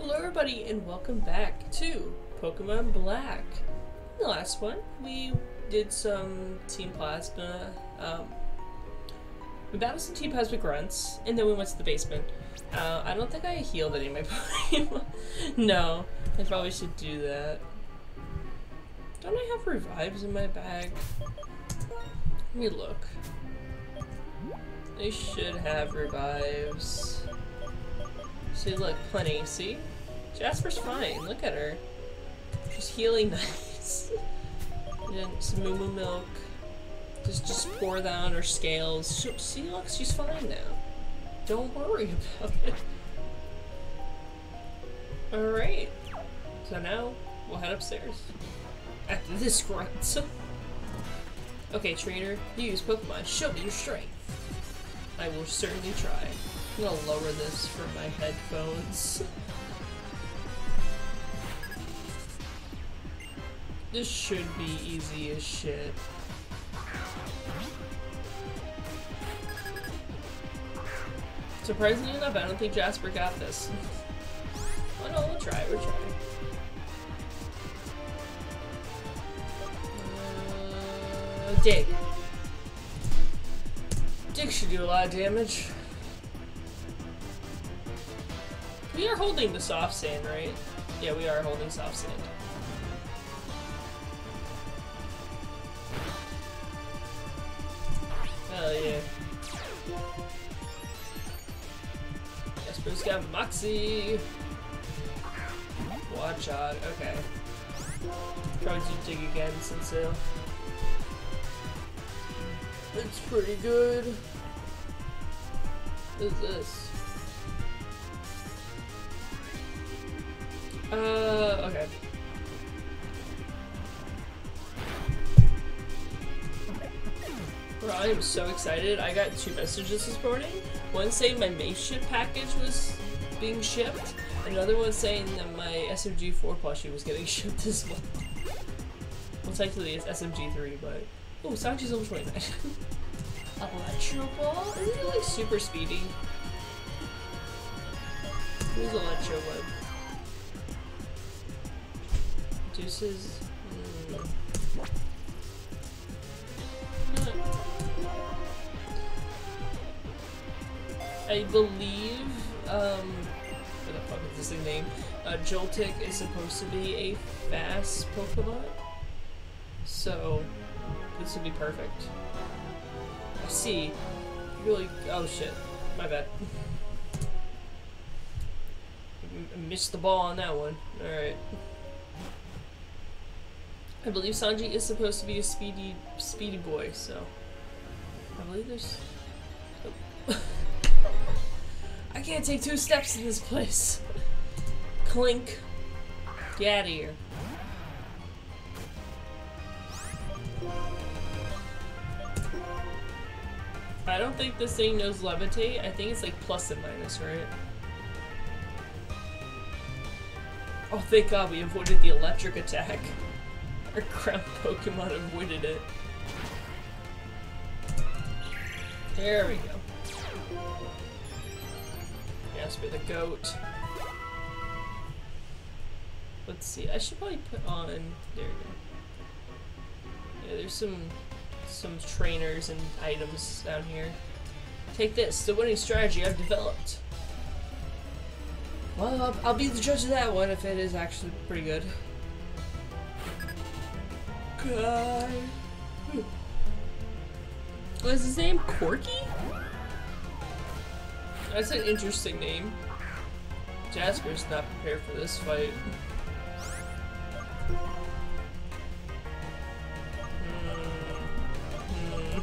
Hello everybody and welcome back to Pokemon Black. In the last one, we did some Team Plasma, um, we battled some Team Plasma grunts, and then we went to the basement. Uh, I don't think I healed any of my Pokemon. no, I probably should do that. Don't I have revives in my bag? Let me look. I should have revives. See, look, plenty. See? Jasper's fine. Look at her. She's healing nice. and some moo moo milk. Just, just pour that on her scales. She, see, look, she's fine now. Don't worry about it. Alright. So now, we'll head upstairs. After this grunt. okay, trainer. You Use Pokemon. Show me your strength. I will certainly try. I'm gonna lower this for my headphones. This should be easy as shit. Surprisingly enough, I don't think Jasper got this. oh no, we'll try, we'll try. Uh, dig. Dig should do a lot of damage. We are holding the soft sand, right? Yeah, we are holding soft sand. Moxie! Watch out, okay. Trying to dig again since uh, it's pretty good. What is this? Uh, okay. Bro, I am so excited. I got two messages this morning. One saying my Maceship package was being shipped. Another one saying that my SMG4 plushie was getting shipped as well. Well, technically it's SMG3, but... Oh, Sanji's level 29. Electro Ball? Is it like super speedy? Who's Electro Web? Deuces. Mm. I believe, um, what the fuck is this thing name? Uh, Joltik is supposed to be a fast Pokemon. So, this would be perfect. I see. Really, oh shit. My bad. missed the ball on that one. Alright. I believe Sanji is supposed to be a speedy, speedy boy, so. I believe there's. Oh. I can't take two steps in this place. Klink. Get out of here. I don't think this thing knows levitate. I think it's like plus and minus, right? Oh, thank god we avoided the electric attack. Our ground Pokemon avoided it. There we go. Jasper the goat. Let's see, I should probably put on, there we go. Yeah, there's some, some trainers and items down here. Take this, the winning strategy I've developed. Well, I'll, I'll be the judge of that one if it is actually pretty good. What's his name? Corky? That's an interesting name. Jasper's not prepared for this fight.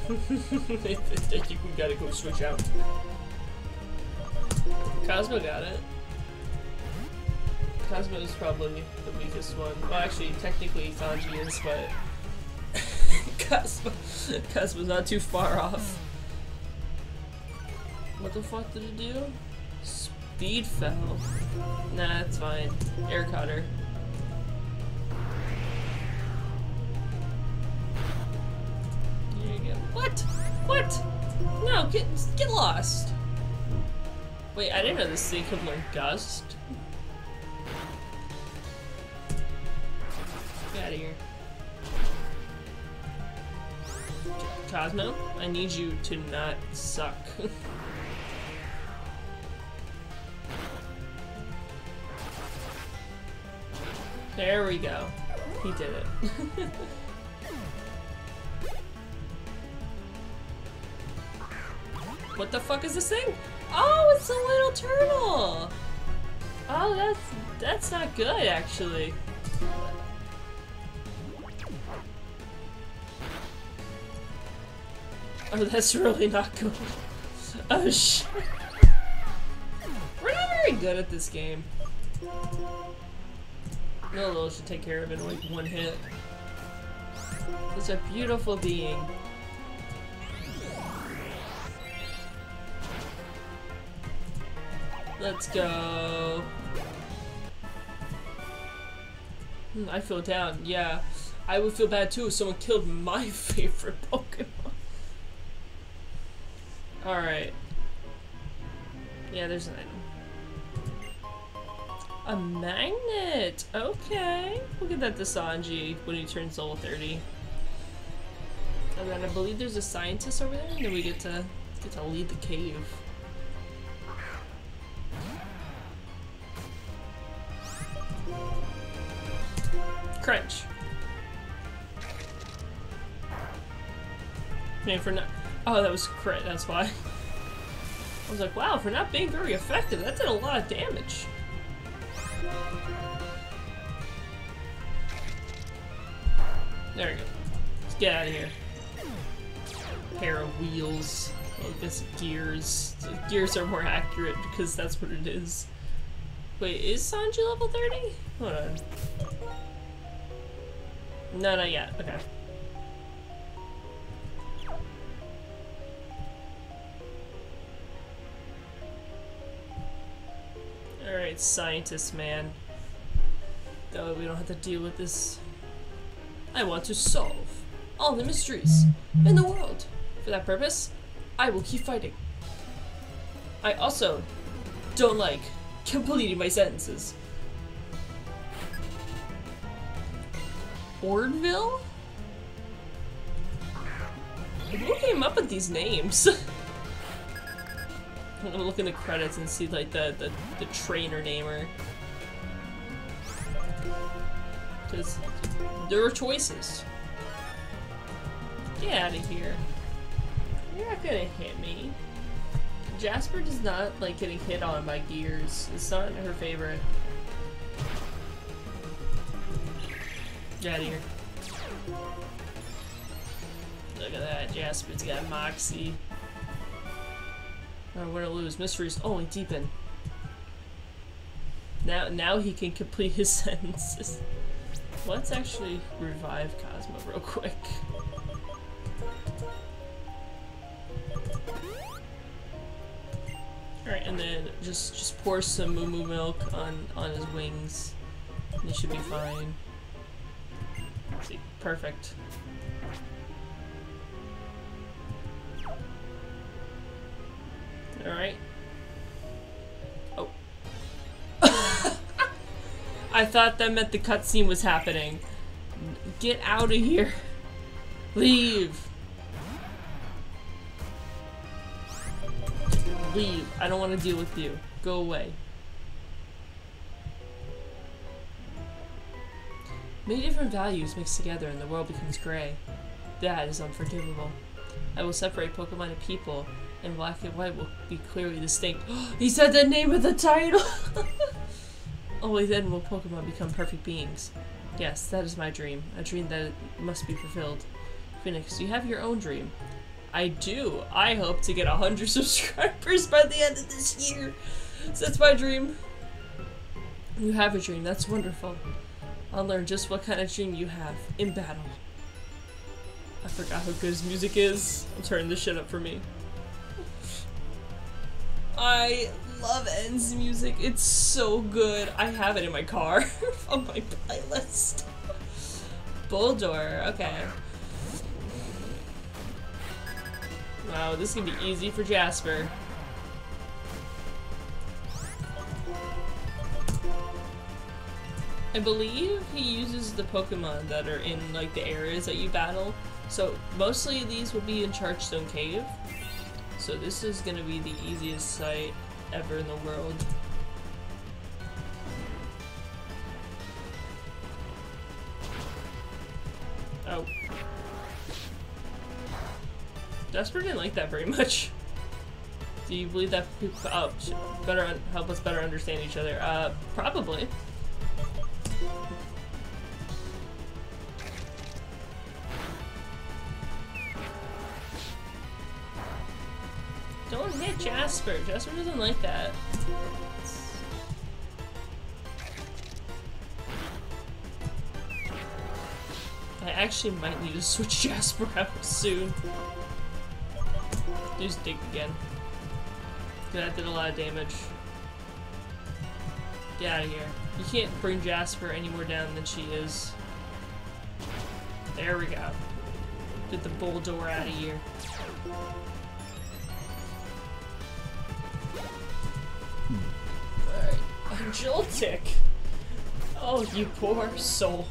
I think we gotta go switch out. Cosmo got it. Cosmo is probably the weakest one. Well, actually, technically Sanji is, but Cosmo, Cosmo's not too far off. What the fuck did it do? Speed fell. Nah, it's fine. Air cutter. Get, get lost. Wait, I didn't know this thing could learn gust. Get out of here. Cosmo, I need you to not suck. there we go. He did it. what the fuck is this thing? Oh, it's a little turtle! Oh, that's that's not good, actually. Oh, that's really not good. Oh, shit. We're not very good at this game. No, Lil should take care of it in like one hit. It's a beautiful being. Let's go. Hmm, I feel down. Yeah, I would feel bad too if someone killed my favorite Pokemon. Alright. Yeah, there's an item. A magnet! Okay. We'll get that to Sanji when he turns level 30. And then I believe there's a scientist over there, and then we get to get to lead the cave. Crunch. Man, for not Oh, that was crit, that's why. I was like, wow, for not being very effective, that did a lot of damage. There we go. Let's get out of here. Pair of wheels. Well, I guess gears. Gears are more accurate because that's what it is. Wait, is Sanji level 30? Hold on. No, not yet. Okay. Alright, scientist man. Though we don't have to deal with this. I want to solve all the mysteries in the world. For that purpose, I will keep fighting. I also don't like completing my sentences. Ordville? Who came up with these names? I'm gonna look in the credits and see like the, the, the trainer namer. Because there are choices. Get out of here. You're not gonna hit me. Jasper does not like getting hit on by gears. It's not her favorite. Out of here. Look at that, Jasper's got Moxie. I win or lose. Mysteries only oh, deepen. Now, now he can complete his sentences. Let's actually revive Cosmo real quick. Alright, and then just just pour some moo moo milk on on his wings. And He should be fine. See, perfect. Alright. Oh. I thought that meant the cutscene was happening. Get out of here. Leave. Leave. I don't want to deal with you. Go away. Many different values mixed together and the world becomes gray. That is unforgivable. I will separate Pokemon and people and black and white will be clearly distinct. he said the name of the title! Only then will Pokemon become perfect beings. Yes, that is my dream. A dream that must be fulfilled. Phoenix, you have your own dream. I do. I hope to get 100 subscribers by the end of this year. So that's my dream. You have a dream. That's wonderful. I'll learn just what kind of dream you have in battle. I forgot how good his music is. I'm turning this shit up for me. I love N's music. It's so good. I have it in my car on my playlist. Boldore, okay. Wow, this is gonna be easy for Jasper. I believe he uses the Pokemon that are in like the areas that you battle. So mostly these will be in Chargestone Cave. So this is gonna be the easiest site ever in the world. Oh. Jasper didn't like that very much. Do you believe that oh, better help us better understand each other? Uh, probably. Hit Jasper. Jasper doesn't like that. I actually might need to switch Jasper out soon. Just dig again. That did a lot of damage. Get out of here. You can't bring Jasper any more down than she is. There we go. Get the Boldore out of here. Joltik! Oh, you poor soul.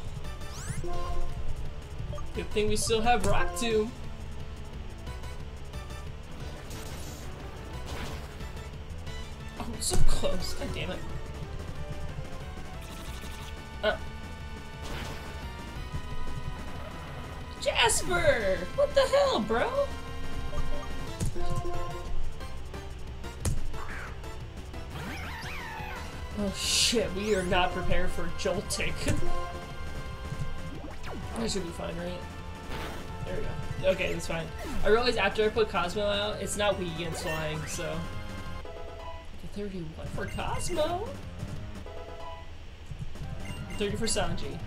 Good thing we still have Rock Tomb. Oh, so close. God damn it. Uh. Jasper! What the hell, bro? Oh shit, we are not prepared for Joltik. That should be fine, right? There we go. Okay, that's fine. I realized after I put Cosmo out, it's not weak against flying, so... 31 for Cosmo! 30 for Sanji.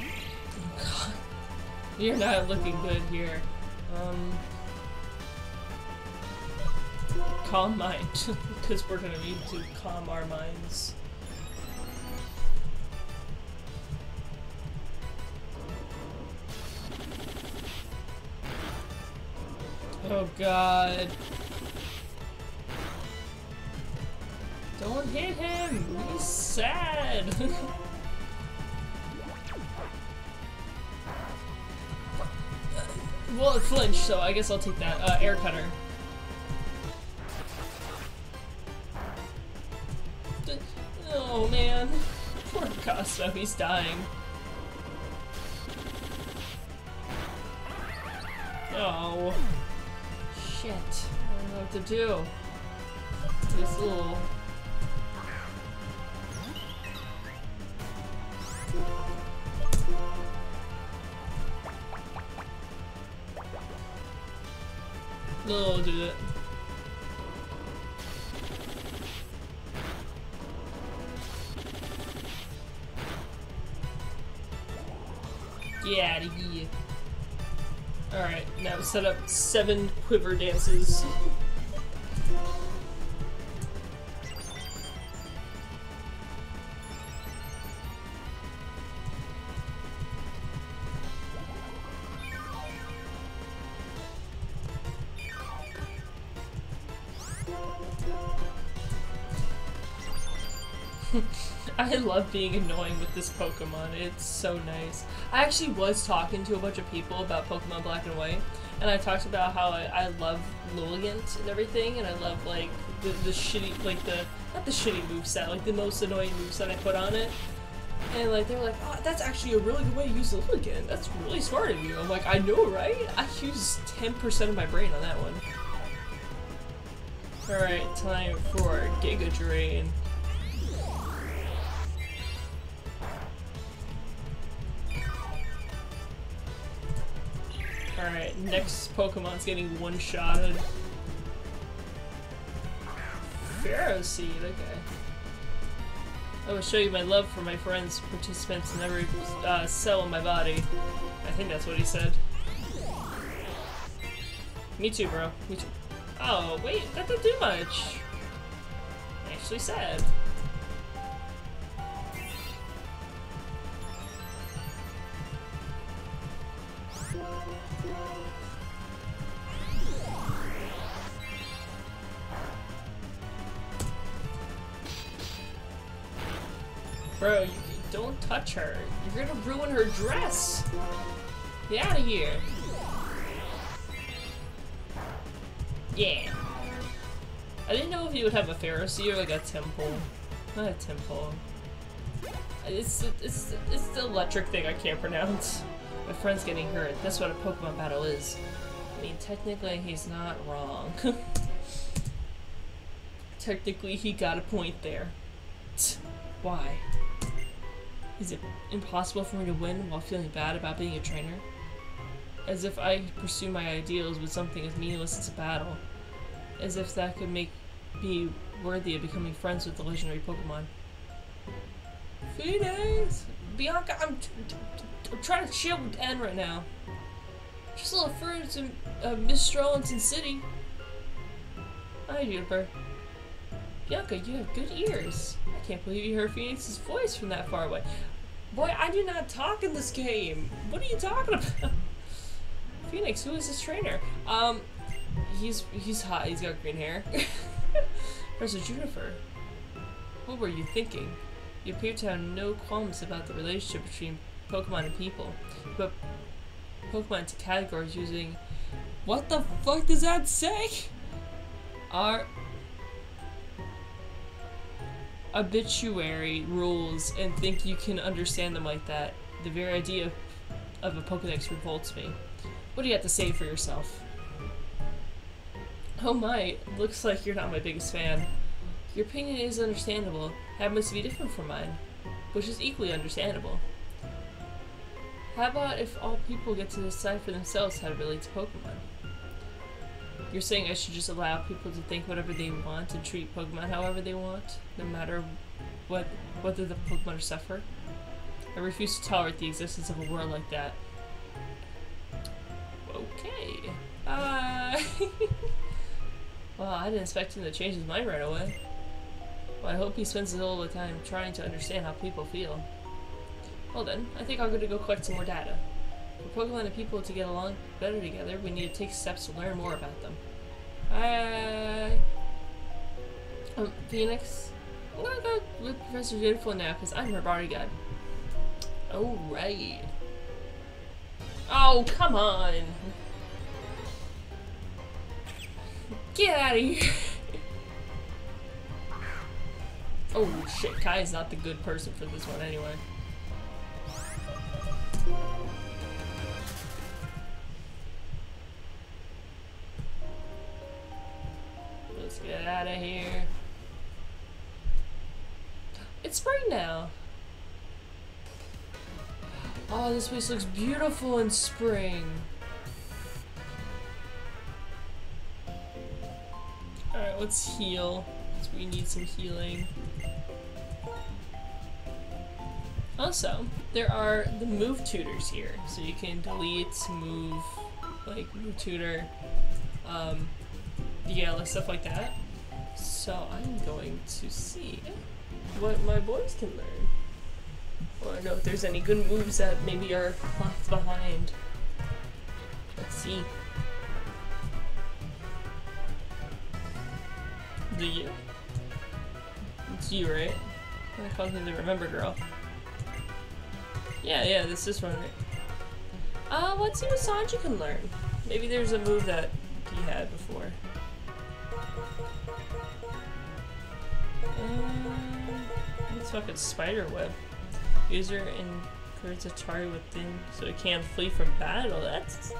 Oh god. You're not looking good here. Um... Calm mind, because we're gonna need to calm our minds. Oh god. Don't hit him! He's sad! well, it flinched, so I guess I'll take that. Uh, air cutter. Costa, he's dying. Oh. Shit. I don't know what to do. This little... No, do it. Set up seven quiver dances. Love being annoying with this Pokemon. It's so nice. I actually was talking to a bunch of people about Pokemon Black and White, and I talked about how I, I love Lilligant and everything, and I love like the, the shitty, like the not the shitty moveset, like the most annoying moveset I put on it. And like they were like, oh, that's actually a really good way to use Lilligant. That's really smart of you. I'm like, I know, right? I use 10% of my brain on that one. Alright, time for Giga Drain. Alright, next Pokemon's getting one-shotted. Ferroseed, okay. I will show you my love for my friends, participants in every uh, cell in my body. I think that's what he said. Me too, bro. Me too. Oh, wait, that didn't do much. Actually sad. Get out of here. Yeah. I didn't know if you would have a Pharisee or like a temple. Not a temple. It's it's it's the electric thing I can't pronounce. My friend's getting hurt. That's what a Pokemon battle is. I mean, technically, he's not wrong. technically, he got a point there. Why? Is it impossible for me to win while feeling bad about being a trainer? As if I pursue my ideals with something as meaningless as a battle. As if that could make me worthy of becoming friends with the legendary Pokemon. Phoenix! Bianca, I'm, I'm trying to chill with N right now. Just a little further to uh, Mistralton City. Hi, Juniper. Bianca, you have good ears. I can't believe you heard Phoenix's voice from that far away. Boy, I do not talk in this game. What are you talking about? Phoenix, who is this trainer? Um, he's he's hot. He's got green hair. Professor Juniper, what were you thinking? You appear to have no qualms about the relationship between Pokemon and people, but Pokemon into categories using what the fuck does that say? Are obituary rules and think you can understand them like that. The very idea of a Pokedex revolts me. What do you have to say for yourself? Oh my, looks like you're not my biggest fan. Your opinion is understandable, happens to be different from mine, which is equally understandable. How about if all people get to decide for themselves how to relate to Pokemon? You're saying I should just allow people to think whatever they want and treat Pokemon however they want, no matter what whether the Pokemon suffer? I refuse to tolerate the existence of a world like that. Okay. Uh Well, I didn't expect him to change his mind right away. Well, I hope he spends all the time trying to understand how people feel. Well then, I think I'm gonna go collect some more data. For Pokemon and people to get along better together, we need to take steps to learn more about them. Hi! Um, Phoenix? I'm gonna go with Professor Beautiful now, because I'm her bodyguard. Alright. Oh, come on! Get out of here! oh shit, Kai's not the good person for this one anyway. This place looks beautiful in spring. Alright, let's heal. We need some healing. Also, there are the move tutors here, so you can delete, move, like move tutor, um, yeah, like stuff like that. So I'm going to see what my boys can learn. Or know if there's any good moves that maybe are left behind. Let's see. Do you? It's you, right? I call me the Remember Girl. Yeah, yeah, this is one right. Uh, let's see what Sanji can learn. Maybe there's a move that he had before. Um, let's fucking spider web. User incurs a target within so it can't flee from battle. That's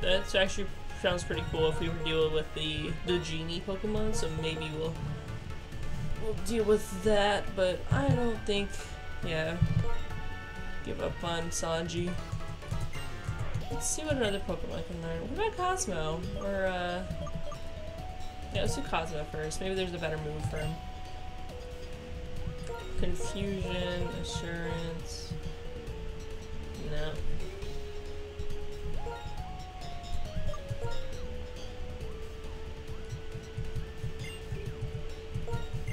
that's actually sounds pretty cool if we were dealing with the the genie Pokemon. So maybe we'll we'll deal with that. But I don't think, yeah, give up on Sanji. Let's see what another Pokemon can learn. What about Cosmo? Or uh, yeah, let's do Cosmo first. Maybe there's a better move for him. Confusion, assurance. No.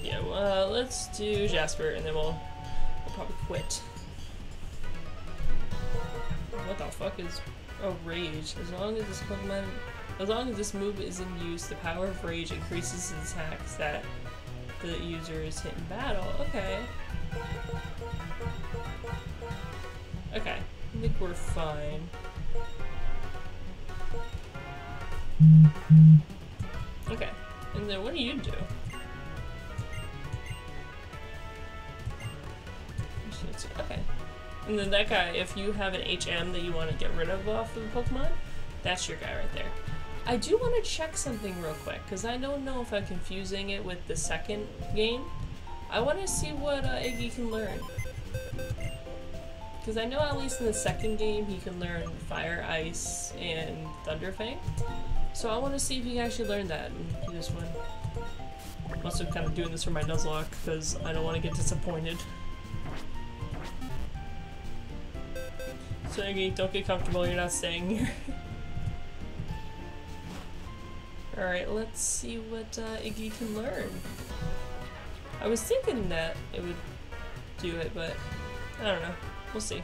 Yeah, well, let's do Jasper and then we'll, we'll probably quit. What the fuck is a rage? As long as this Pokemon as long as this move is in use, the power of rage increases its attacks stat the user is hit in battle. Okay. Okay. I think we're fine. Okay. And then what do you do? Okay. And then that guy, if you have an HM that you want to get rid of off of the Pokemon, that's your guy right there. I do want to check something real quick, because I don't know if I'm confusing it with the second game. I want to see what uh, Iggy can learn. Because I know at least in the second game he can learn Fire, Ice, and Thunderfang. So I want to see if he can actually learn that in this one. I'm also kind of doing this for my Nuzlocke, because I don't want to get disappointed. So Iggy, don't get comfortable, you're not staying here. Alright, let's see what uh, Iggy can learn. I was thinking that it would do it, but I don't know. We'll see.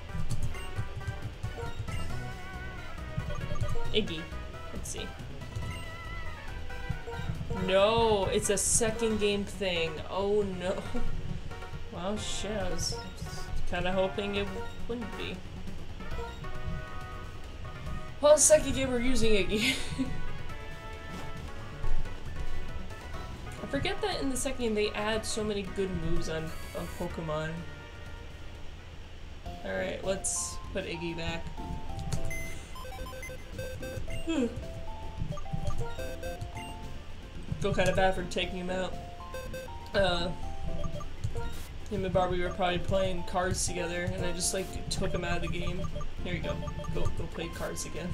Iggy. Let's see. No, it's a second game thing. Oh no. Well, shit, I was kind of hoping it wouldn't be. Well, second game we're using Iggy. forget that in the second game they add so many good moves on, on Pokemon. Alright, let's put Iggy back. Hmm. Feel kind of bad for taking him out. Uh, him and Barbie were probably playing cards together, and I just like took him out of the game. Here you go. Go go play cards again.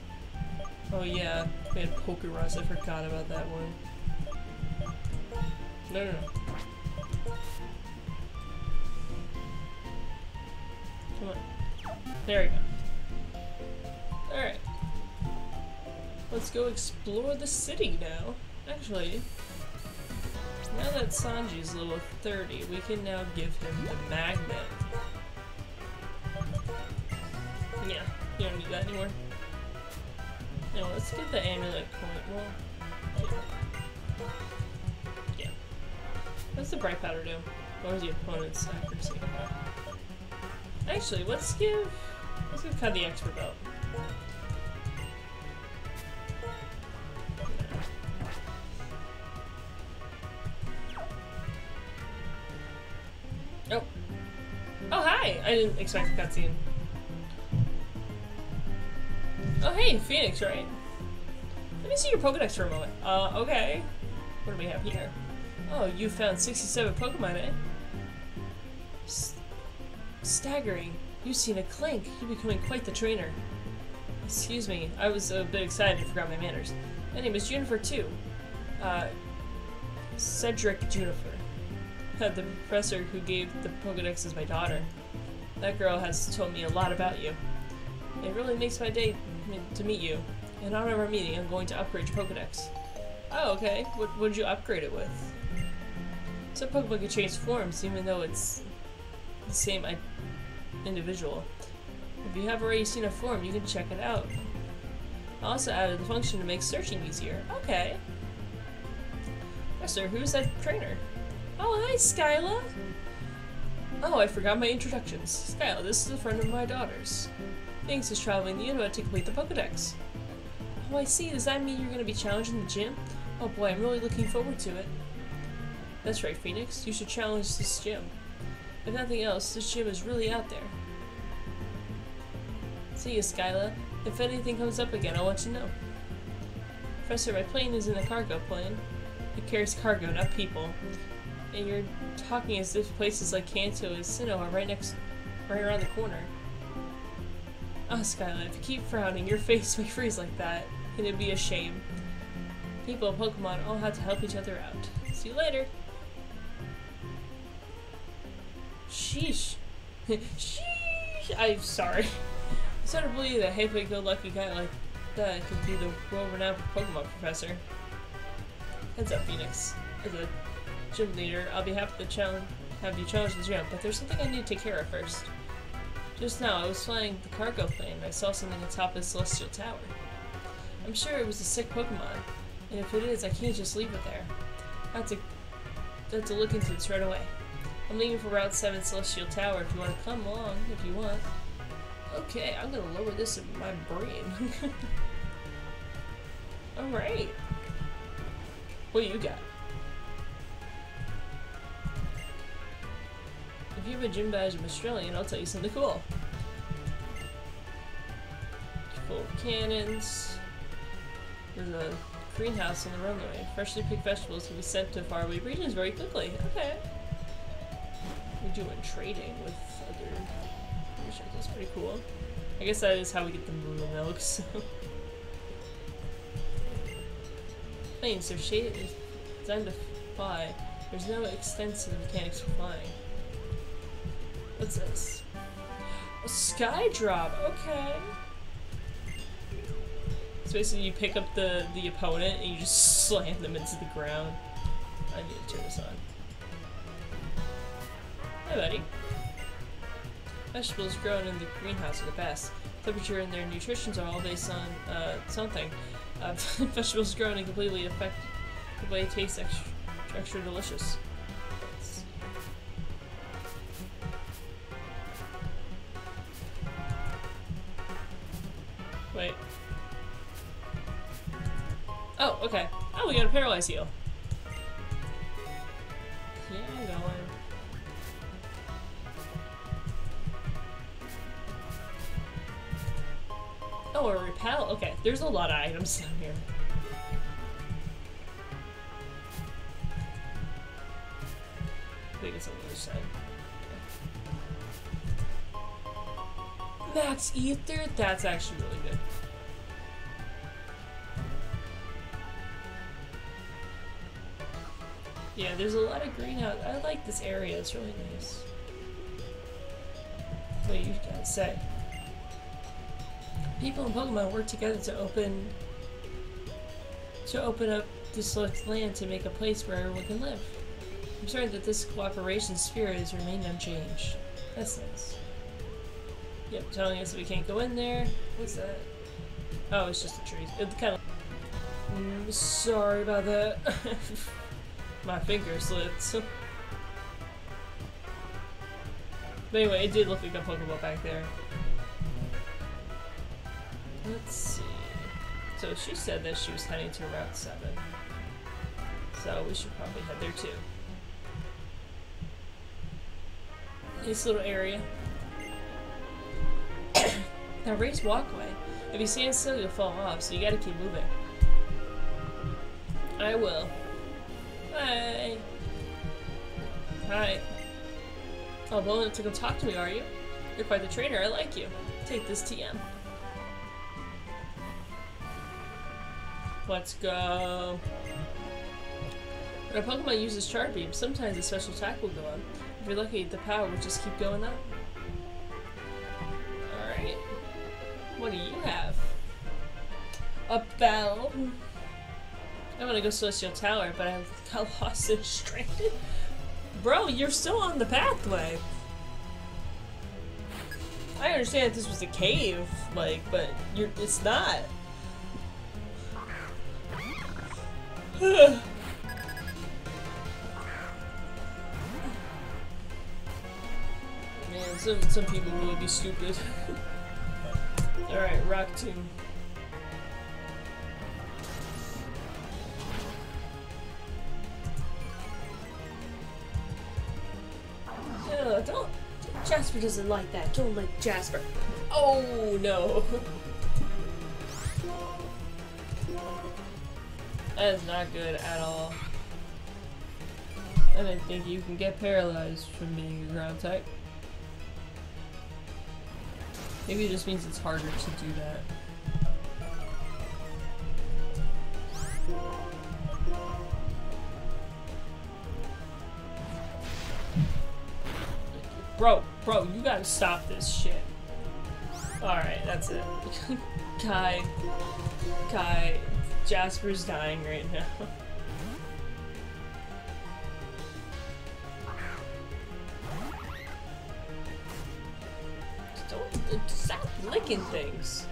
oh yeah, we had Pokerus. I forgot about that one. No no no. Come on. There we go. Alright. Let's go explore the city now. Actually, now that Sanji's level 30, we can now give him the magnet. Yeah, you don't need that anymore. Now let's get the amulet coin. Well, yeah. What's the bright powder do? What was the opponent's accuracy? Actually, let's give let's give Cut the expert belt. Oh. Oh, hi! I didn't expect a cutscene. Oh, hey, Phoenix, right? Let me see your Pokedex for a moment. Uh, okay. What do we have here? Oh, you found 67 Pokemon, eh? S staggering. You've seen a Clank. You're becoming quite the trainer. Excuse me, I was a bit excited and forgot my manners. My name is Juniper, too. Uh, Cedric Juniper. the professor who gave the Pokedex is my daughter. That girl has told me a lot about you. It really makes my day to meet you. In honor of our meeting, I'm going to upgrade your Pokedex. Oh, okay. What would you upgrade it with? Some Pokemon can change forms, even though it's the same individual. If you have already seen a form, you can check it out. I also added the function to make searching easier. Okay. Professor, who's that trainer? Oh, hi, Skyla! Oh, I forgot my introductions. Skyla, this is a friend of my daughter's. Thanks is traveling the internet to complete the Pokedex. Oh, I see. Does that mean you're going to be challenged in the gym? Oh boy, I'm really looking forward to it. That's right, Phoenix. You should challenge this gym. If nothing else, this gym is really out there. See you, Skyla. If anything comes up again, I'll let you know. Professor, my plane is in a cargo plane. It carries cargo, not people. And you're talking as if places like Kanto and Sinnoh are right next, right around the corner. Oh, Skyla, if you keep frowning, your face may freeze like that. And it'd be a shame. People Pokemon all have to help each other out. See you later. Sheesh. Sheesh. I'm sorry. It's hard to believe that happy-go-lucky guy like that could be the world-renowned Pokemon professor. Heads up, Phoenix. As a gym leader, I'll be happy to challenge, have you challenge the gym, but there's something I need to take care of first. Just now, I was flying the cargo plane and I saw something atop the Celestial Tower. I'm sure it was a sick Pokemon, and if it is, I can't just leave it there. I have to have to look into this right away. I'm leaving for Route 7 Celestial Tower if you want to come along, if you want. Okay, I'm gonna lower this in my brain. Alright. What you got? If you have a gym badge of Australian, I'll tell you something cool. Full of cannons. There's a greenhouse on the runway. Freshly picked vegetables can be sent to faraway regions very quickly. Okay. Doing trading with other regions. That's pretty cool. I guess that is how we get the moon milk, so. Planes are shaded, designed to fly. There's no extensive mechanics for flying. What's this? A sky drop, okay. So basically you pick up the, the opponent and you just slam them into the ground. I need to turn this on. Hi buddy. Vegetables grown in the greenhouse are the best. Temperature and their nutritions are all based on uh, something. Uh, vegetables grown and completely affect the way it tastes extra, extra delicious. Wait. Oh, okay. Oh, we got a paralyze heal. Oh, a repel? Okay, there's a lot of items down here. Think it's on the other side. Max Ether? That's actually really good. Yeah, there's a lot of green greenhouse. I like this area. It's really nice. What do you guys say? People in Pokemon work together to open to open up this land to make a place where everyone can live. I'm sorry that this cooperation spirit has remained unchanged. That's nice. Yep, telling us we can't go in there. What's that? Oh, it's just a tree. It's kind of. Mm, sorry about that. My finger slipped. but anyway, it did look like a Pokeball back there. Let's see. So she said that she was heading to Route 7. So we should probably head there too. Nice little area. now race walkway. If you stand still, you'll fall off, so you gotta keep moving. I will. Hi. Hi. Oh, willing to come talk to me, are you? You're quite the trainer. I like you. Take this TM. Let's go. When a Pokemon uses Charge Beam, sometimes a special attack will go on. If you're lucky, the power will just keep going up. Alright. What do you have? A bell. I want to go Celestial Tower, but I got lost and stranded. Bro, you're still on the pathway. I understand that this was a cave, like, but you're it's not. Man, some some people really be stupid. Alright, Rock Tomb. Uh, don't Jasper doesn't like that. Don't like Jasper. Oh no. That is not good at all. I don't think you can get paralyzed from being a ground type. Maybe it just means it's harder to do that. Bro, bro, you gotta stop this shit. Alright, that's it. Kai. Kai. Jasper's dying right now. Don't stop licking things.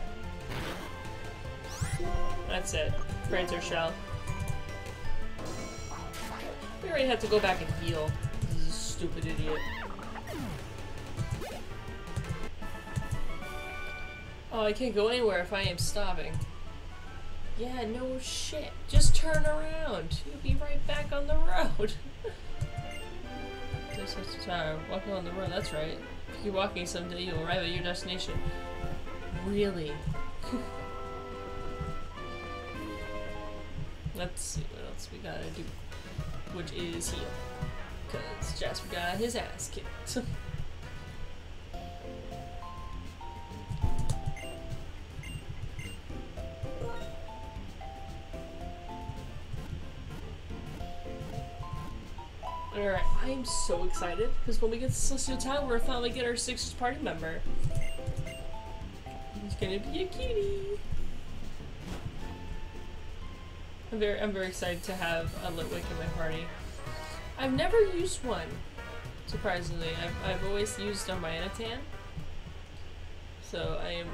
That's it. Prancer shell. We already have to go back and heal. This is a stupid idiot. Oh, I can't go anywhere if I am stopping. Yeah, no shit. Just turn around. You'll be right back on the road. This is tired. Walking on the road, that's right. If you keep walking someday, you'll arrive at your destination. Really? Let's see what else we gotta do. Which is heal. Because Jasper got his ass kicked. Alright, I am so excited because when we get to Celestial Tower, we're finally get our sixth party member. He's gonna be a cutie. I'm very, I'm very excited to have a Litwick in my party. I've never used one, surprisingly. I've, I've always used a my Anatan. So I am,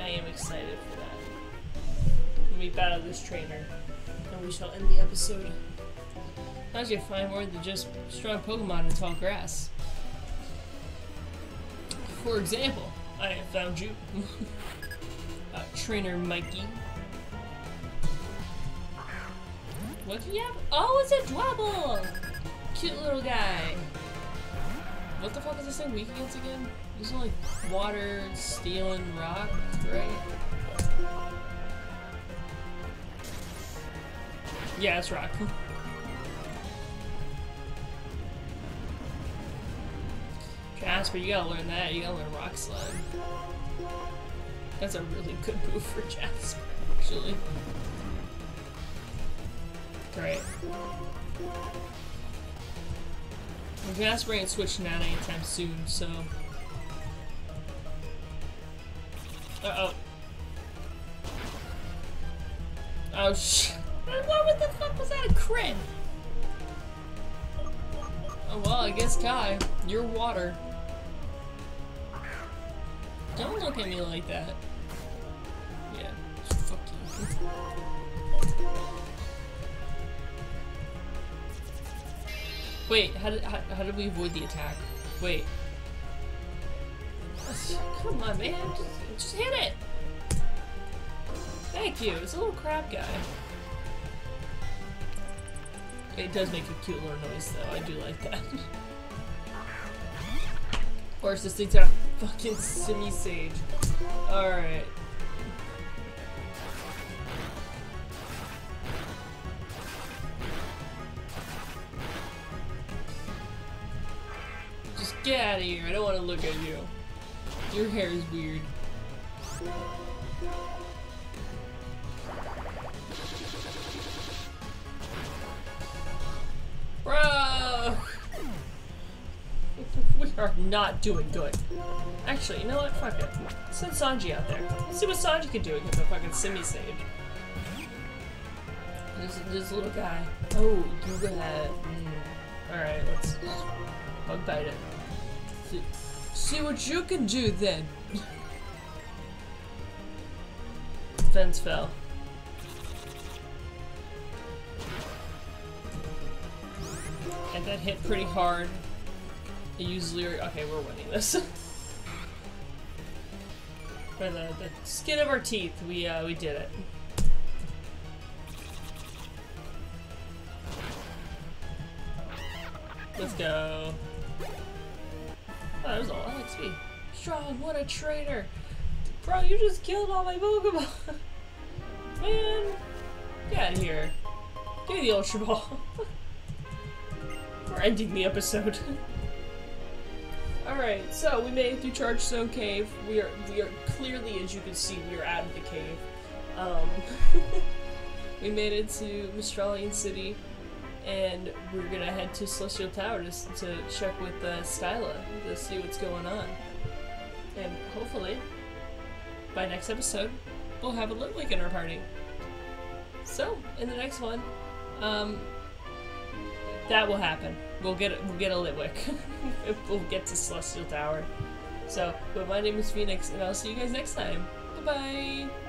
I am excited for that. When we battle this trainer, and we shall end the episode. How'd you find more than just strong Pokemon in tall grass? For example, I have found you. uh, Trainer Mikey. What do you have? Oh, it's a Dwebble! Cute little guy. What the fuck is this thing weak against again? This is like water, steel, and rock, right? Yeah, it's rock. Jasper, you gotta learn that. You gotta learn Rock Slide. That's a really good move for Jasper, actually. Great. Jasper ain't switching out anytime soon, so... Uh-oh. Oh, sh- What the fuck was that? A crit? Oh, well, I guess Kai, you're water. Don't look at me like that. Yeah, fuck you. Wait, how did, how, how did we avoid the attack? Wait. Come on, man. Just, just hit it! Thank you. It's a little crab guy. It does make a cute little noise, though. I do like that. of course, this fucking Simisage. Alright. Just get out of here. I don't want to look at you. Your hair is weird. Are not doing good. Actually, you know what? Fuck it. Send Sanji out there. Let's see what Sanji can do against the fucking Simisage. Sage. This, a little guy. Oh, you got mm. Alright, let's bug bite it. See, see what you can do then. Fence fell. And that hit pretty hard. It usually okay, we're winning this. For the, the skin of our teeth, we uh, we did it. Let's go. Oh, that was all XP. Strong, what a traitor! Bro, you just killed all my Pokemon! Man! Get out of here. Give me the Ultra Ball. We're ending the episode. Alright, so we made it through Chargestone Cave. We are we are clearly, as you can see, we are out of the cave. Um, we made it to Mistralton City, and we're gonna head to Celestial Tower to, to check with uh, Skyla to see what's going on. And hopefully, by next episode, we'll have a Litwick in our party. So, in the next one, um, that will happen. We'll get we'll get a Litwick. we'll get to Celestial Tower. So, but my name is Phoenix, and I'll see you guys next time. Bye bye.